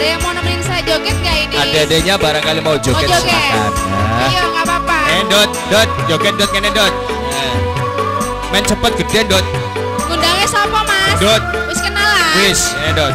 Ada yang mau nemenin saya joget gak ini? Adednya barangkali mau joget, mau joget. Nah. Iya gak apa-apa. Eh, Endot, dot, joget dot kene dot. Nah. Main cepet gede dot. Gundangnya siapa mas? Dot. Wis kenalan. Wis, eh.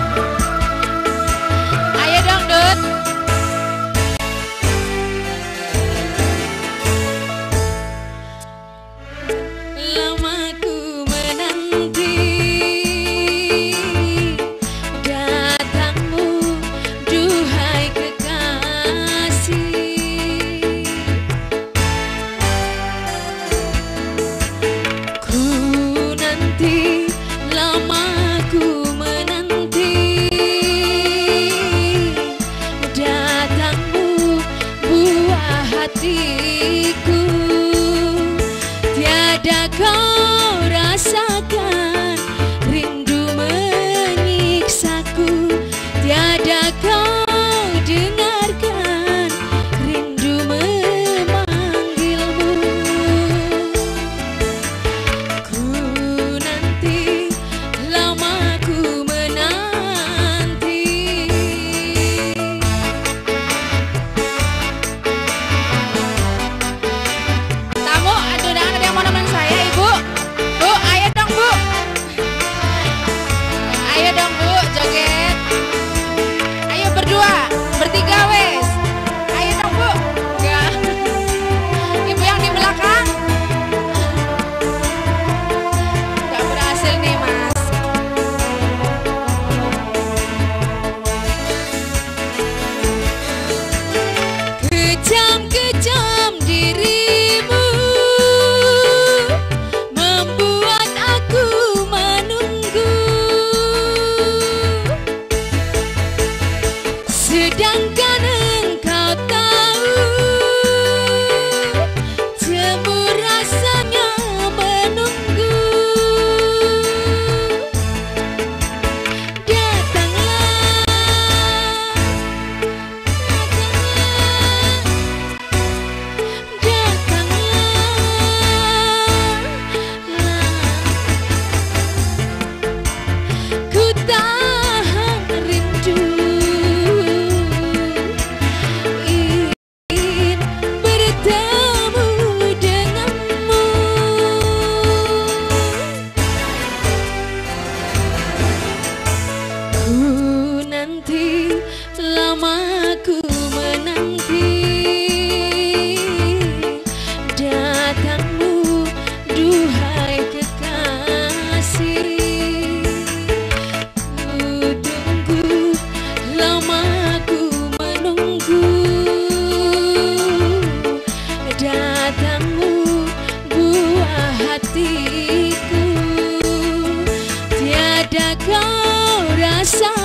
passar.